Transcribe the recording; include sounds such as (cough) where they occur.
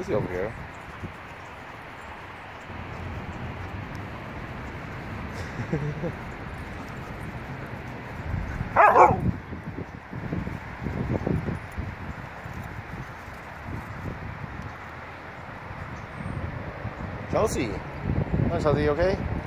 Chelsea over here. (laughs) Chelsea. Hi, Chelsea, you okay?